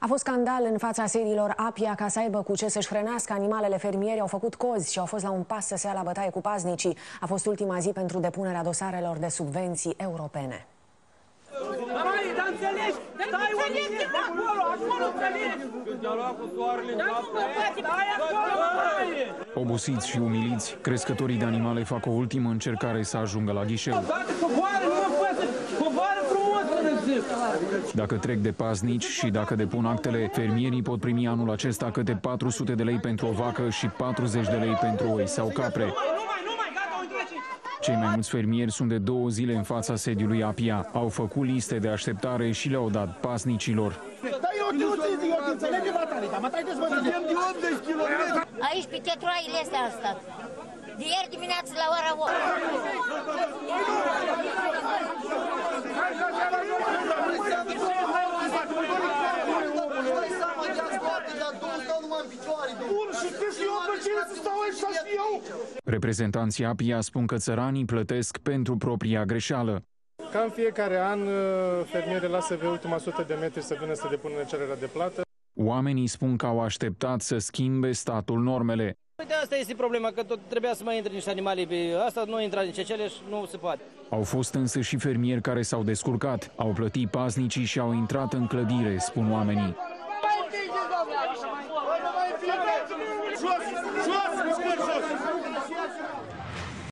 A fost scandal în fața sediilor Apia ca să aibă cu ce să-și hrănească animalele fermieri. Au făcut cozi și au fost la un pas să se ia la bătaie cu paznicii. A fost ultima zi pentru depunerea dosarelor de subvenții europene. Mai, dar înțelegi? Stai o liniște de acolo, acolo înțelegi! Când te-a luat cu soarele în cap, stai acolo, măi! Obosiți și umiliți, crescătorii de animale fac o ultimă încercare să ajungă la ghișeu. Toate coboară, nu mă poate să... Coboară frumos, până zic! Dacă trec de paznici și dacă depun actele, fermierii pot primi anul acesta câte 400 de lei pentru o vacă și 40 de lei pentru oi sau capre. Nu mai, nu mai, gata, o intră aici! Cei mai mulți fermieri sunt de două zile în fața sediului APIA. Au făcut liste de așteptare și le-au dat pasnicilor. Dar eu te uite, eu te înțelege, Matalica, mă tai dezbătări. de 80 km. Aici pe tetroaile astea am stat. De ieri dimineață la ora 8. Bun, și știi și eu pe cine să stau aici să știu eu? Reprezentanții APIA spun că țăranii plătesc pentru propria greșeală. Ca în fiecare an, fermierii lasă pe ultima sută de metri să vină să depună cererea de plată. Oamenii spun că au așteptat să schimbe statul normele. Uite, asta este problema, că tot trebuia să mai intre niște animale pe asta, nu intra nici cele și nu se poate. Au fost însă și fermieri care s-au descurcat, au plătit paznicii și au intrat în clădire, spun oamenii. Що? Що? Що?